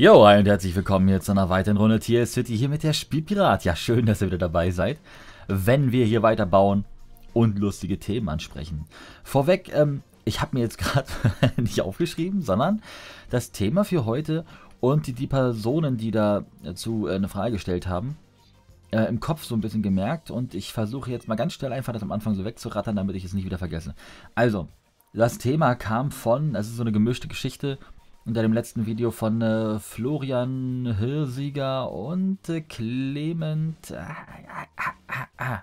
Jo, und herzlich willkommen hier zu einer weiteren Runde Tier City hier mit der Spielpirat. Ja, schön, dass ihr wieder dabei seid, wenn wir hier weiter bauen und lustige Themen ansprechen. Vorweg, ähm, ich habe mir jetzt gerade nicht aufgeschrieben, sondern das Thema für heute und die, die Personen, die dazu äh, eine Frage gestellt haben, äh, im Kopf so ein bisschen gemerkt und ich versuche jetzt mal ganz schnell einfach das am Anfang so wegzurattern, damit ich es nicht wieder vergesse. Also, das Thema kam von, es ist so eine gemischte Geschichte, unter dem letzten Video von äh, Florian Hirsieger und äh, Clement. Ah, ah, ah, ah,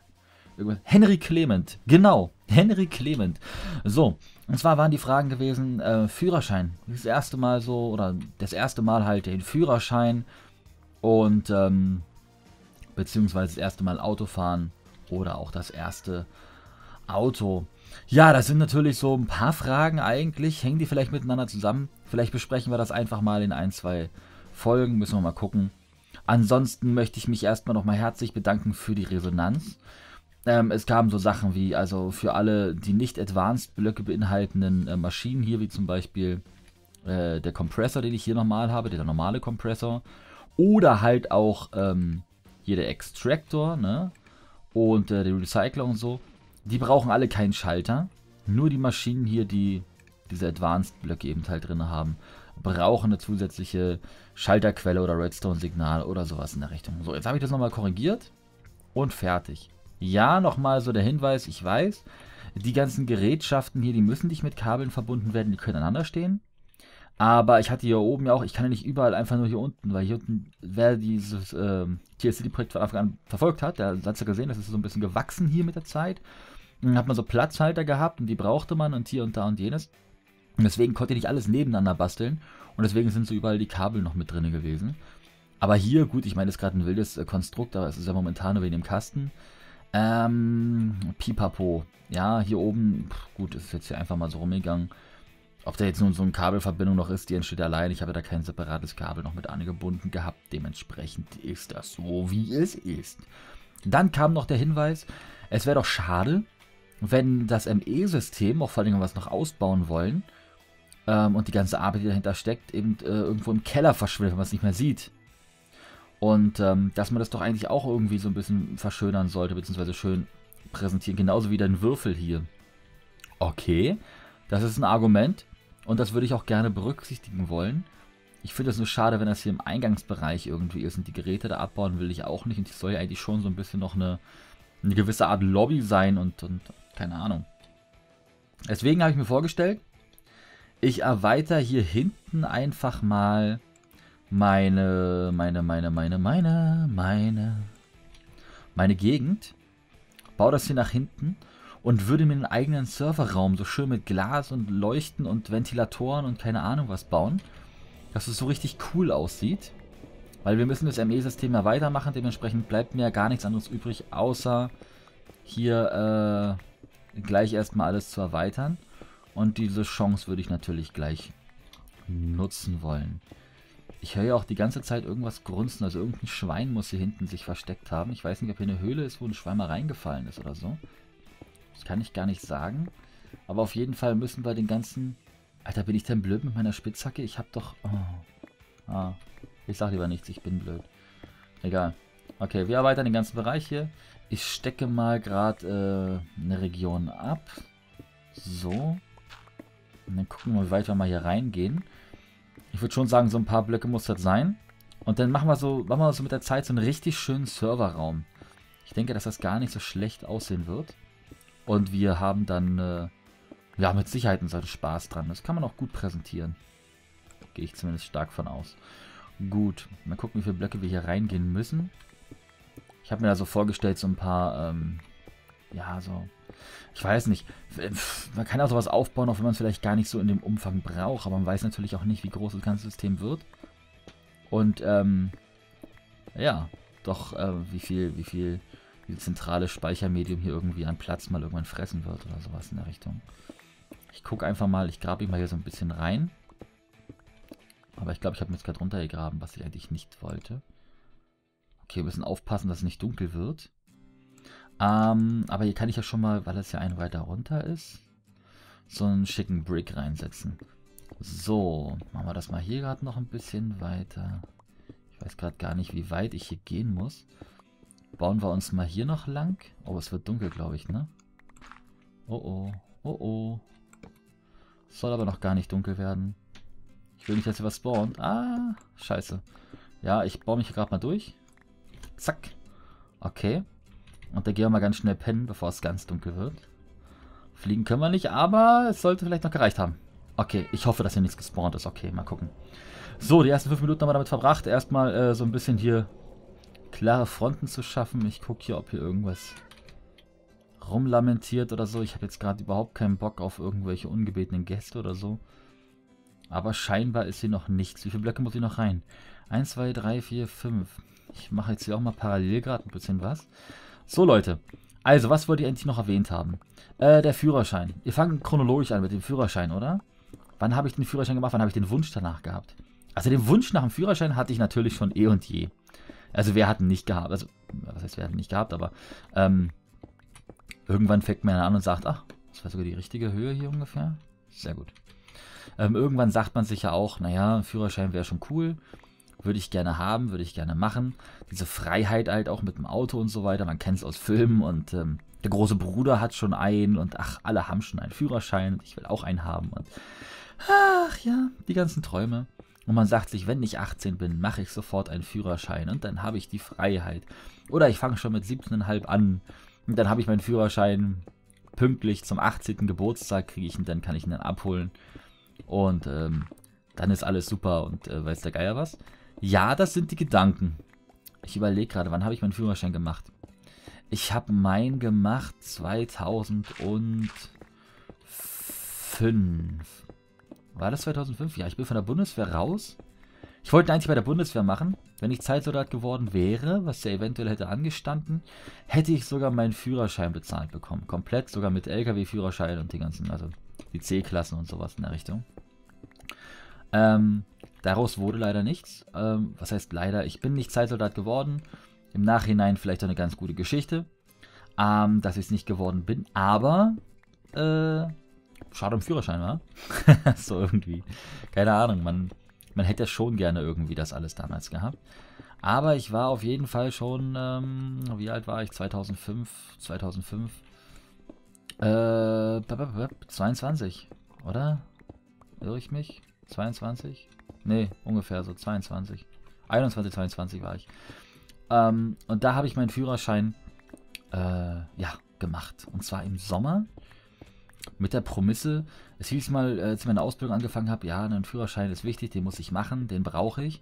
Henry Clement, genau, Henry Clement. So, und zwar waren die Fragen gewesen, äh, Führerschein. Das erste Mal so, oder das erste Mal halt den Führerschein und, ähm, beziehungsweise das erste Mal Autofahren oder auch das erste Auto. Ja, das sind natürlich so ein paar Fragen eigentlich. Hängen die vielleicht miteinander zusammen? Vielleicht besprechen wir das einfach mal in ein, zwei Folgen. Müssen wir mal gucken. Ansonsten möchte ich mich erstmal nochmal herzlich bedanken für die Resonanz. Ähm, es kamen so Sachen wie, also für alle die nicht Advanced-Blöcke beinhaltenden äh, Maschinen hier, wie zum Beispiel äh, der Kompressor, den ich hier nochmal habe, der normale Kompressor. Oder halt auch ähm, hier der Extractor, ne? Und äh, der Recycler und so. Die brauchen alle keinen Schalter. Nur die Maschinen hier, die diese Advanced-Blöcke eben halt drin haben, brauchen eine zusätzliche Schalterquelle oder Redstone-Signal oder sowas in der Richtung. So, jetzt habe ich das nochmal korrigiert und fertig. Ja, nochmal so der Hinweis, ich weiß, die ganzen Gerätschaften hier, die müssen nicht mit Kabeln verbunden werden, die können aneinander stehen. Aber ich hatte hier oben ja auch, ich kann ja nicht überall einfach nur hier unten, weil hier unten, wer dieses äh, TLCD-Projekt von Anfang an verfolgt hat, der hat ja gesehen, das ist so ein bisschen gewachsen hier mit der Zeit. Dann hat man so Platzhalter gehabt und die brauchte man und hier und da und jenes. Und deswegen konnte ich nicht alles nebeneinander basteln. Und deswegen sind so überall die Kabel noch mit drin gewesen. Aber hier, gut, ich meine, das ist gerade ein wildes äh, Konstrukt, aber es ist ja momentan nur wegen dem Kasten. Ähm, pipapo. Ja, hier oben, gut, ist jetzt hier einfach mal so rumgegangen. Ob da jetzt nun so eine Kabelverbindung noch ist, die entsteht allein. Ich habe da kein separates Kabel noch mit angebunden gehabt. Dementsprechend ist das so, wie es ist. Dann kam noch der Hinweis, es wäre doch schade, wenn das ME-System, auch vor allem was noch ausbauen wollen, ähm, und die ganze Arbeit, die dahinter steckt, eben äh, irgendwo im Keller verschwindet, wenn man es nicht mehr sieht. Und ähm, dass man das doch eigentlich auch irgendwie so ein bisschen verschönern sollte, beziehungsweise schön präsentieren. Genauso wie dein Würfel hier. Okay, das ist ein Argument und das würde ich auch gerne berücksichtigen wollen. Ich finde es nur schade, wenn das hier im Eingangsbereich irgendwie ist und die Geräte da abbauen will ich auch nicht. Und es soll ja eigentlich schon so ein bisschen noch eine, eine gewisse Art Lobby sein und, und keine Ahnung. Deswegen habe ich mir vorgestellt, ich erweitere hier hinten einfach mal meine, meine, meine, meine, meine, meine, meine Gegend. Baue das hier nach hinten und würde mir einen eigenen Serverraum so schön mit Glas und Leuchten und Ventilatoren und keine Ahnung was bauen. Dass es so richtig cool aussieht. Weil wir müssen das ME-System ja weitermachen, dementsprechend bleibt mir ja gar nichts anderes übrig, außer hier äh, gleich erstmal alles zu erweitern. Und diese Chance würde ich natürlich gleich nutzen wollen. Ich höre ja auch die ganze Zeit irgendwas grunzen, also irgendein Schwein muss hier hinten sich versteckt haben. Ich weiß nicht, ob hier eine Höhle ist, wo ein Schwein mal reingefallen ist oder so. Das kann ich gar nicht sagen. Aber auf jeden Fall müssen wir den ganzen... Alter, bin ich denn blöd mit meiner Spitzhacke? Ich hab doch... Oh. Ah, ich sag lieber nichts, ich bin blöd. Egal. Okay, wir erweitern den ganzen Bereich hier. Ich stecke mal gerade äh, eine Region ab. So. Und dann gucken wir, wie weit wir mal hier reingehen. Ich würde schon sagen, so ein paar Blöcke muss das sein. Und dann machen wir so, machen wir so mit der Zeit so einen richtig schönen Serverraum. Ich denke, dass das gar nicht so schlecht aussehen wird. Und wir haben dann, äh, ja, mit Sicherheit einen Spaß dran. Das kann man auch gut präsentieren. Gehe ich zumindest stark von aus. Gut, mal gucken, wie viele Blöcke wir hier reingehen müssen. Ich habe mir da so vorgestellt, so ein paar, ähm, ja, so ich weiß nicht, man kann auch sowas aufbauen, auch wenn man es vielleicht gar nicht so in dem Umfang braucht, aber man weiß natürlich auch nicht, wie groß das ganze System wird. Und, ähm, ja, doch, äh, wie viel, wie viel wie zentrale Speichermedium hier irgendwie an Platz mal irgendwann fressen wird oder sowas in der Richtung. Ich gucke einfach mal, ich grabe mich mal hier so ein bisschen rein. Aber ich glaube, ich habe mir jetzt gerade runtergegraben, was ich eigentlich nicht wollte. Okay, wir müssen aufpassen, dass es nicht dunkel wird. Ähm, aber hier kann ich ja schon mal, weil es ja ein weiter runter ist, so einen schicken Brick reinsetzen. So, machen wir das mal hier gerade noch ein bisschen weiter. Ich weiß gerade gar nicht, wie weit ich hier gehen muss. Bauen wir uns mal hier noch lang. Oh, es wird dunkel, glaube ich, ne? Oh, oh. Oh, oh. Soll aber noch gar nicht dunkel werden. Ich will nicht, dass hier was spawnt. Ah, scheiße. Ja, ich baue mich hier gerade mal durch. Zack. Okay. Und dann gehen wir mal ganz schnell pennen, bevor es ganz dunkel wird. Fliegen können wir nicht, aber es sollte vielleicht noch gereicht haben. Okay, ich hoffe, dass hier nichts gespawnt ist. Okay, mal gucken. So, die ersten fünf Minuten haben wir damit verbracht, erstmal äh, so ein bisschen hier klare Fronten zu schaffen. Ich gucke hier, ob hier irgendwas rumlamentiert oder so. Ich habe jetzt gerade überhaupt keinen Bock auf irgendwelche ungebetenen Gäste oder so. Aber scheinbar ist hier noch nichts. Wie viele Blöcke muss ich noch rein? 1, 2, 3, 4, 5. Ich mache jetzt hier auch mal parallel gerade ein bisschen was. So, Leute. Also, was wollt ihr endlich noch erwähnt haben? Äh, der Führerschein. Ihr fangt chronologisch an mit dem Führerschein, oder? Wann habe ich den Führerschein gemacht? Wann habe ich den Wunsch danach gehabt? Also den Wunsch nach dem Führerschein hatte ich natürlich schon eh und je. Also wer hat ihn nicht gehabt? Also, was heißt, wer hat ihn nicht gehabt? Aber ähm, irgendwann fängt man an und sagt, ach, das war sogar die richtige Höhe hier ungefähr. Sehr gut. Ähm, irgendwann sagt man sich ja auch, naja, ein Führerschein wäre schon cool. Würde ich gerne haben, würde ich gerne machen. Diese Freiheit halt auch mit dem Auto und so weiter. Man kennt es aus Filmen und ähm, der große Bruder hat schon einen und ach, alle haben schon einen Führerschein ich will auch einen haben. Und ach ja, die ganzen Träume. Und man sagt sich, wenn ich 18 bin, mache ich sofort einen Führerschein und dann habe ich die Freiheit. Oder ich fange schon mit 17,5 an und dann habe ich meinen Führerschein pünktlich zum 18. Geburtstag, kriege ich ihn, dann kann ich ihn dann abholen. Und ähm, dann ist alles super und äh, weiß der Geier was. Ja, das sind die Gedanken. Ich überlege gerade, wann habe ich meinen Führerschein gemacht? Ich habe meinen gemacht 2005. War das 2005? Ja, ich bin von der Bundeswehr raus. Ich wollte eigentlich bei der Bundeswehr machen. Wenn ich Zeitsoldat geworden wäre, was ja eventuell hätte angestanden, hätte ich sogar meinen Führerschein bezahlt bekommen. Komplett, sogar mit LKW-Führerschein und die ganzen, also die C-Klassen und sowas in der Richtung. Ähm, daraus wurde leider nichts. Ähm, was heißt leider? Ich bin nicht Zeitsoldat geworden. Im Nachhinein vielleicht auch eine ganz gute Geschichte, ähm, dass ich es nicht geworden bin. Aber, äh, schade um Führerschein, war? so irgendwie. Keine Ahnung, man, man hätte schon gerne irgendwie das alles damals gehabt. Aber ich war auf jeden Fall schon, ähm, wie alt war ich? 2005, 2005. Äh, 22, oder? Irre ich mich? 22? Nee, ungefähr so 22. 21, 22 war ich. Ähm, und da habe ich meinen Führerschein äh, ja, gemacht. Und zwar im Sommer mit der Promisse, es hieß mal, äh, als ich meine Ausbildung angefangen habe, ja, ein Führerschein ist wichtig, den muss ich machen, den brauche ich.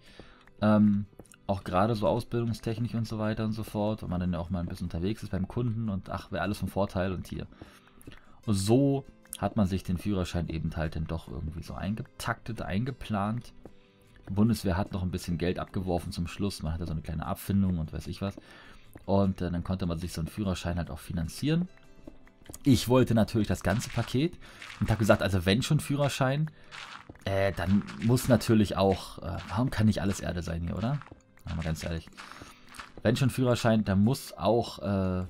Ähm, auch gerade so Ausbildungstechnik und so weiter und so fort, wenn man dann auch mal ein bisschen unterwegs ist beim Kunden und ach, wäre alles von Vorteil und hier. So hat man sich den Führerschein eben halt dann doch irgendwie so eingetaktet, eingeplant. Die Bundeswehr hat noch ein bisschen Geld abgeworfen zum Schluss, man hatte so eine kleine Abfindung und weiß ich was. Und äh, dann konnte man sich so einen Führerschein halt auch finanzieren. Ich wollte natürlich das ganze Paket und habe gesagt, also wenn schon Führerschein, äh, dann muss natürlich auch, äh, warum kann nicht alles Erde sein hier, oder? Mal ganz ehrlich. Wenn schon Führerschein, dann muss auch, äh,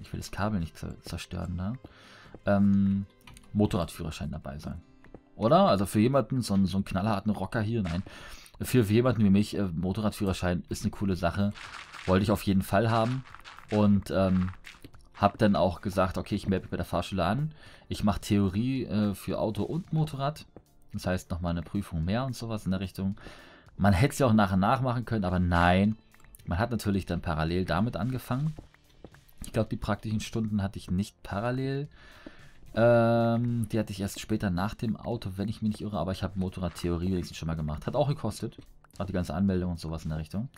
ich will das Kabel nicht zerstören, ne? Ähm, Motorradführerschein dabei sein. Oder? Also für jemanden, so einen, so einen knallharten Rocker hier, nein. Für, für jemanden wie mich, äh, Motorradführerschein ist eine coole Sache. Wollte ich auf jeden Fall haben. Und ähm, habe dann auch gesagt, okay, ich melde mich bei der Fahrschule an. Ich mache Theorie äh, für Auto und Motorrad. Das heißt nochmal eine Prüfung mehr und sowas in der Richtung. Man hätte es ja auch nach und nach machen können, aber nein. Man hat natürlich dann parallel damit angefangen. Ich glaube, die praktischen Stunden hatte ich nicht parallel. Ähm, die hatte ich erst später nach dem Auto, wenn ich mich nicht irre, aber ich habe Motorradtheorie wenigstens schon mal gemacht. Hat auch gekostet. Hat die ganze Anmeldung und sowas in der Richtung.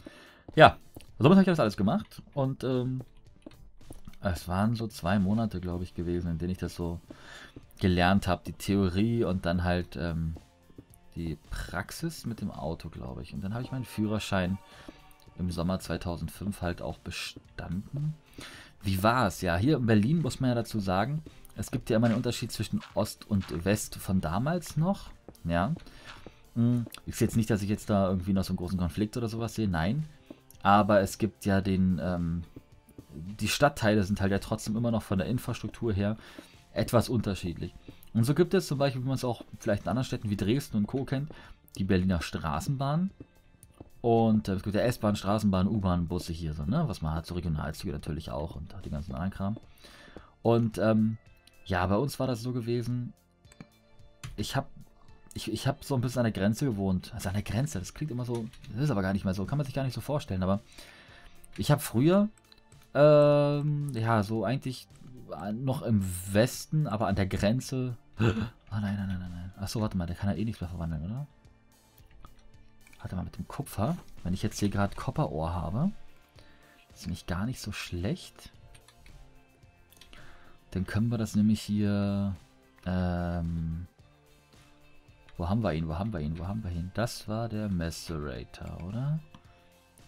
Ja, somit habe ich das alles gemacht und ähm, es waren so zwei Monate, glaube ich, gewesen, in denen ich das so gelernt habe. Die Theorie und dann halt ähm, die Praxis mit dem Auto, glaube ich. Und dann habe ich meinen Führerschein im Sommer 2005 halt auch bestanden. Wie war es? Ja, hier in Berlin muss man ja dazu sagen, es gibt ja immer einen Unterschied zwischen Ost und West von damals noch. Ja. Hm, ich sehe jetzt nicht, dass ich jetzt da irgendwie noch so einen großen Konflikt oder sowas sehe. Nein. Aber es gibt ja den, ähm, die Stadtteile sind halt ja trotzdem immer noch von der Infrastruktur her etwas unterschiedlich. Und so gibt es zum Beispiel, wie man es auch vielleicht in anderen Städten wie Dresden und Co. kennt, die Berliner Straßenbahn. Und äh, es gibt ja S-Bahn, Straßenbahn, U-Bahn, Busse hier so, ne? Was man hat, so Regionalzüge natürlich auch und den ganzen anderen Kram. Und ähm, ja, bei uns war das so gewesen. Ich habe ich, ich habe so ein bisschen an der Grenze gewohnt. Also an der Grenze, das klingt immer so, das ist aber gar nicht mehr so, kann man sich gar nicht so vorstellen. Aber ich habe früher, ähm, ja, so eigentlich noch im Westen, aber an der Grenze. Oh nein, nein, nein, nein, nein. Achso, warte mal, der kann ja eh nichts mehr verwandeln, oder? Warte mal, mit dem Kupfer. Wenn ich jetzt hier gerade Kopperohr habe, ist nämlich gar nicht so schlecht. Dann können wir das nämlich hier, ähm, wo haben wir ihn? Wo haben wir ihn? Wo haben wir ihn? Das war der Macerator, oder?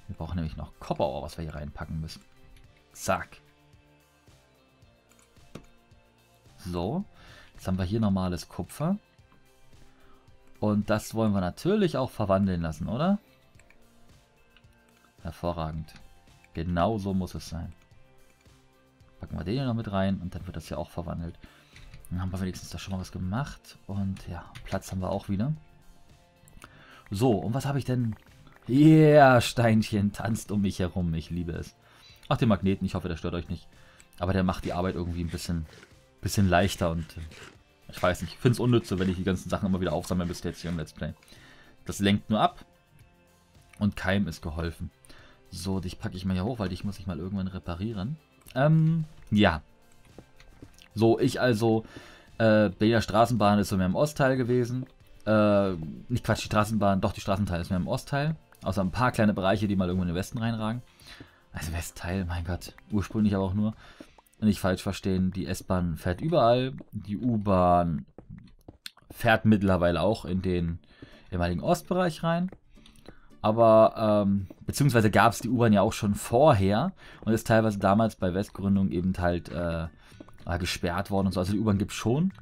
Wir brauchen nämlich noch Kopperohr, was wir hier reinpacken müssen. Zack. So. Jetzt haben wir hier normales Kupfer. Und das wollen wir natürlich auch verwandeln lassen, oder? Hervorragend. Genau so muss es sein. Packen wir den hier noch mit rein und dann wird das ja auch verwandelt. Dann haben wir wenigstens da schon mal was gemacht. Und ja, Platz haben wir auch wieder. So, und was habe ich denn? Yeah, Steinchen tanzt um mich herum. Ich liebe es. Ach, den Magneten. Ich hoffe, der stört euch nicht. Aber der macht die Arbeit irgendwie ein bisschen, bisschen leichter. Und äh, ich weiß nicht, ich finde es unnütze, wenn ich die ganzen Sachen immer wieder aufsammle bis jetzt hier im Let's Play. Das lenkt nur ab. Und keinem ist geholfen. So, dich packe ich mal hier hoch, weil dich muss ich mal irgendwann reparieren. Ähm, ja. So, ich also, äh, Berliner Straßenbahn ist so mehr im Ostteil gewesen. Äh, nicht Quatsch, die Straßenbahn, doch, die Straßenteil ist mehr im Ostteil. Außer ein paar kleine Bereiche, die mal irgendwo in den Westen reinragen. Also Westteil, mein Gott, ursprünglich aber auch nur. Nicht falsch verstehen, die S-Bahn fährt überall. Die U-Bahn fährt mittlerweile auch in den ehemaligen Ostbereich rein. Aber, ähm, beziehungsweise gab es die U-Bahn ja auch schon vorher und ist teilweise damals bei Westgründung eben halt äh, gesperrt worden und so. Also die U-Bahn gibt es schon.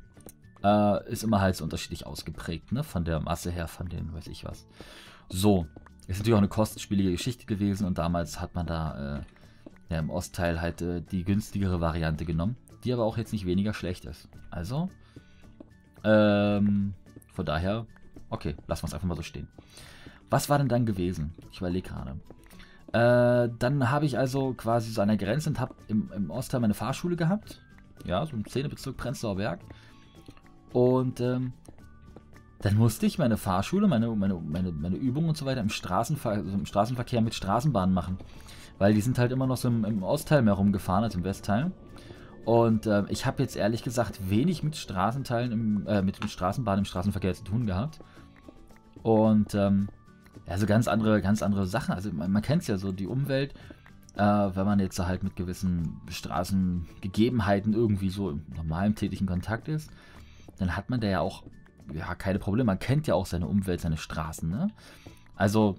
Äh, ist immer halt so unterschiedlich ausgeprägt, ne? Von der Masse her, von den, weiß ich was. So. Ist natürlich auch eine kostenspielige Geschichte gewesen und damals hat man da äh, ja, im Ostteil halt äh, die günstigere Variante genommen, die aber auch jetzt nicht weniger schlecht ist. Also, ähm, von daher, okay, lassen wir es einfach mal so stehen. Was war denn dann gewesen? Ich überlege gerade. Äh, dann habe ich also quasi so an der Grenze und habe im, im Ostteil meine Fahrschule gehabt. Ja, so im 10. Bezirk Prenzlauer Berg. Und ähm, dann musste ich meine Fahrschule, meine, meine, meine, meine Übungen und so weiter im, Straßenver also im Straßenverkehr mit Straßenbahnen machen. Weil die sind halt immer noch so im, im Ostteil mehr rumgefahren als im Westteil. Und äh, ich habe jetzt ehrlich gesagt wenig mit Straßenteilen, im, äh, mit, mit Straßenbahnen im Straßenverkehr zu tun gehabt. Und ähm, also ganz andere, ganz andere Sachen. Also man, man kennt es ja so, die Umwelt äh, wenn man jetzt halt mit gewissen Straßengegebenheiten irgendwie so im normalen tätigen Kontakt ist, dann hat man da ja auch ja, keine Probleme. Man kennt ja auch seine Umwelt, seine Straßen. Ne? Also,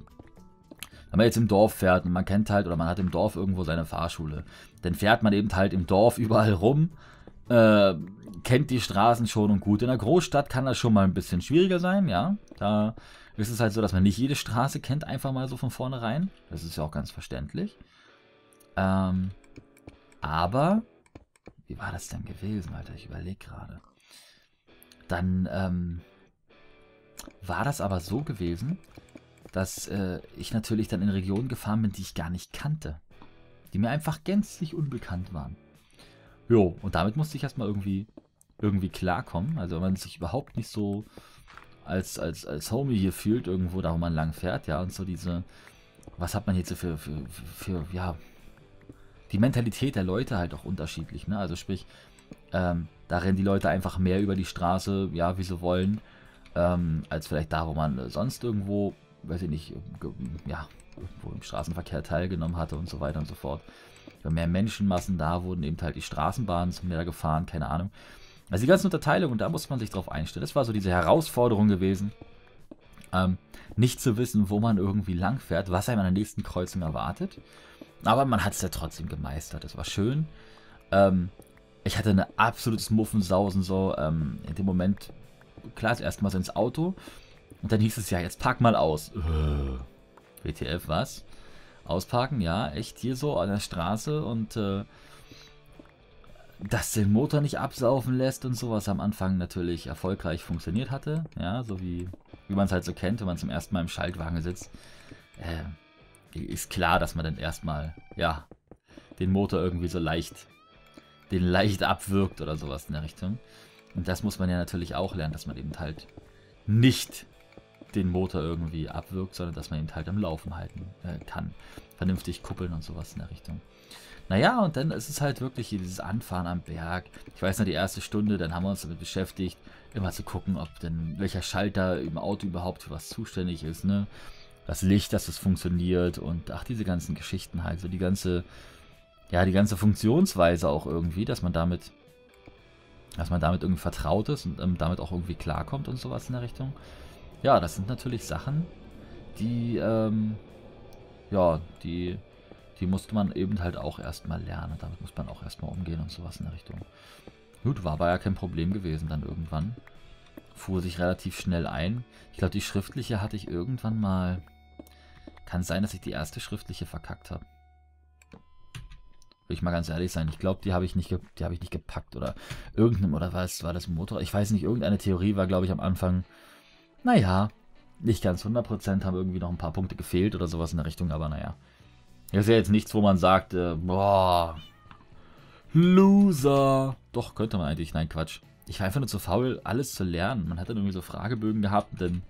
wenn man jetzt im Dorf fährt und man kennt halt, oder man hat im Dorf irgendwo seine Fahrschule, dann fährt man eben halt im Dorf überall rum, äh, kennt die Straßen schon und gut. In der Großstadt kann das schon mal ein bisschen schwieriger sein, ja. Da ist es halt so, dass man nicht jede Straße kennt, einfach mal so von vornherein. Das ist ja auch ganz verständlich. Ähm, aber, wie war das denn gewesen, Alter? Ich überlege gerade. Dann ähm, war das aber so gewesen, dass äh, ich natürlich dann in Regionen gefahren bin, die ich gar nicht kannte. Die mir einfach gänzlich unbekannt waren. Jo, und damit musste ich erstmal irgendwie, irgendwie klarkommen. Also wenn man sich überhaupt nicht so als, als, als Homie hier fühlt, irgendwo da, wo man lang fährt, ja, und so diese, was hat man jetzt so für, für, für, für ja, die Mentalität der Leute halt auch unterschiedlich. Ne? Also sprich, ähm, da rennen die Leute einfach mehr über die Straße, ja, wie sie wollen, ähm, als vielleicht da, wo man sonst irgendwo, weiß ich nicht, ja, irgendwo im Straßenverkehr teilgenommen hatte und so weiter und so fort. Über mehr Menschenmassen da wurden eben halt die Straßenbahnen zum mehr gefahren, keine Ahnung. Also die ganzen Unterteilungen, da muss man sich drauf einstellen. Das war so diese Herausforderung gewesen, ähm, nicht zu wissen, wo man irgendwie lang fährt, was einem an der nächsten Kreuzung erwartet. Aber man hat es ja trotzdem gemeistert. Es war schön. Ähm, ich hatte eine absolutes Muffensausen so. Ähm, in dem Moment, klar, erstmal so ins Auto. Und dann hieß es ja, jetzt pack mal aus. Äh, WTF, was? Ausparken, ja, echt hier so an der Straße und äh, das den Motor nicht absaufen lässt und so, was am Anfang natürlich erfolgreich funktioniert hatte. Ja, so wie, wie man es halt so kennt, wenn man zum ersten Mal im Schaltwagen sitzt. Äh, ist klar, dass man dann erstmal, ja, den Motor irgendwie so leicht, den leicht abwirkt oder sowas in der Richtung. Und das muss man ja natürlich auch lernen, dass man eben halt nicht den Motor irgendwie abwirkt, sondern dass man ihn halt am Laufen halten äh, kann. Vernünftig kuppeln und sowas in der Richtung. Naja, und dann ist es halt wirklich dieses Anfahren am Berg. Ich weiß noch, die erste Stunde, dann haben wir uns damit beschäftigt, immer zu gucken, ob denn welcher Schalter im Auto überhaupt für was zuständig ist, ne? Das Licht, dass es funktioniert und ach, diese ganzen Geschichten halt, so die ganze, ja, die ganze Funktionsweise auch irgendwie, dass man damit, dass man damit irgendwie vertraut ist und ähm, damit auch irgendwie klarkommt und sowas in der Richtung. Ja, das sind natürlich Sachen, die, ähm, ja, die die musste man eben halt auch erstmal lernen. Damit muss man auch erstmal umgehen und sowas in der Richtung. Gut, war aber ja kein Problem gewesen dann irgendwann. Fuhr sich relativ schnell ein. Ich glaube, die schriftliche hatte ich irgendwann mal... Kann sein, dass ich die erste schriftliche verkackt habe. Will ich mal ganz ehrlich sein. Ich glaube, die habe ich nicht, die habe ich nicht gepackt oder irgendeinem oder was war das Motor? Ich weiß nicht. Irgendeine Theorie war, glaube ich, am Anfang. Naja, nicht ganz 100% haben irgendwie noch ein paar Punkte gefehlt oder sowas in der Richtung, aber naja. Das ist ja jetzt nichts, wo man sagt, äh, boah, Loser. Doch, könnte man eigentlich. Nein, Quatsch. Ich war einfach nur zu faul, alles zu lernen. Man hat dann irgendwie so Fragebögen gehabt, dann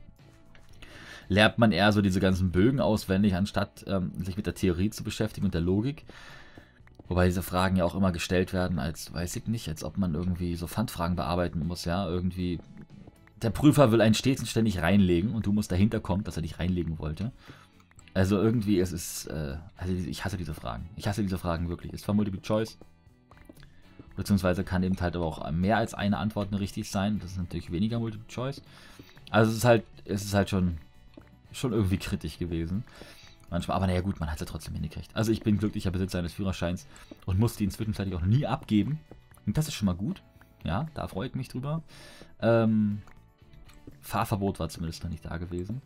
lernt man eher so diese ganzen Bögen auswendig, anstatt ähm, sich mit der Theorie zu beschäftigen und der Logik. Wobei diese Fragen ja auch immer gestellt werden, als, weiß ich nicht, als ob man irgendwie so Pfandfragen bearbeiten muss, ja, irgendwie. Der Prüfer will einen stets und ständig reinlegen und du musst dahinter kommen, dass er dich reinlegen wollte. Also irgendwie ist es, äh, also ich hasse diese Fragen. Ich hasse diese Fragen wirklich. Es war Multiple Choice. Beziehungsweise kann eben halt aber auch mehr als eine Antwort richtig sein. Das ist natürlich weniger Multiple Choice. Also es ist halt, es ist halt schon, schon irgendwie kritisch gewesen. Manchmal, aber naja gut, man hat es ja trotzdem hingekriegt. Also ich bin glücklicher Besitzer eines Führerscheins und musste ihn zwischenzeitlich auch nie abgeben. Und das ist schon mal gut. Ja, da freue ich mich drüber. Ähm, Fahrverbot war zumindest noch nicht da gewesen.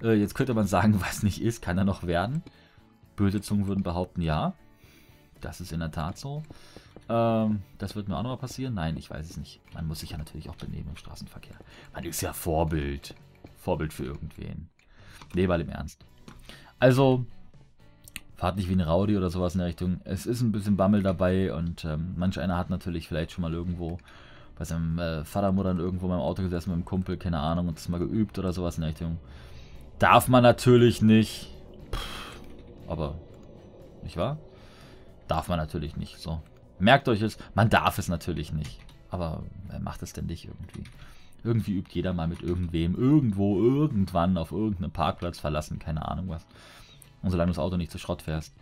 Äh, jetzt könnte man sagen, was nicht ist, kann er noch werden. Böse Zungen würden behaupten, ja. Das ist in der Tat so. Ähm, das wird mir auch noch mal passieren. Nein, ich weiß es nicht. Man muss sich ja natürlich auch benehmen im Straßenverkehr. Man ist ja Vorbild. Vorbild für irgendwen. Nee, weil im Ernst. Also, fahrt nicht wie ein Rowdy oder sowas in der Richtung. Es ist ein bisschen Bammel dabei und ähm, manch einer hat natürlich vielleicht schon mal irgendwo bei seinem äh, Vater, Mutter irgendwo beim Auto gesessen mit einem Kumpel, keine Ahnung, und das mal geübt oder sowas in der Richtung. Darf man natürlich nicht. Pff, aber, nicht wahr? Darf man natürlich nicht. So. Merkt euch es, man darf es natürlich nicht. Aber wer macht es denn nicht irgendwie? Irgendwie übt jeder mal mit irgendwem, irgendwo, irgendwann auf irgendeinem Parkplatz verlassen, keine Ahnung was. Und solange du das Auto nicht zu Schrott fährst,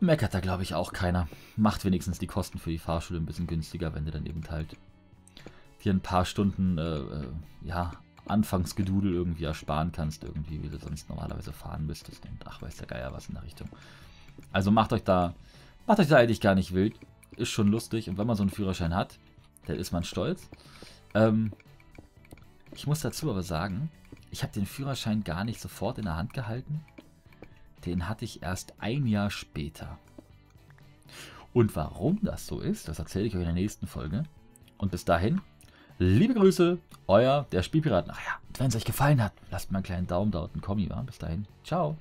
meckert da glaube ich auch keiner. Macht wenigstens die Kosten für die Fahrschule ein bisschen günstiger, wenn du dann eben halt dir ein paar Stunden, äh, äh ja, Anfangsgedudel irgendwie ersparen kannst, irgendwie, wie du sonst normalerweise fahren müsstest. Und ach, weiß der Geier was in der Richtung. Also macht euch da, macht euch da eigentlich gar nicht wild. Ist schon lustig. Und wenn man so einen Führerschein hat, dann ist man stolz. Ähm, ich muss dazu aber sagen, ich habe den Führerschein gar nicht sofort in der Hand gehalten. Den hatte ich erst ein Jahr später. Und warum das so ist, das erzähle ich euch in der nächsten Folge. Und bis dahin, Liebe Grüße, euer der Spielpirat. Ach ja, wenn es euch gefallen hat, lasst mal einen kleinen Daumen da und einen Kommi. Bis dahin, ciao.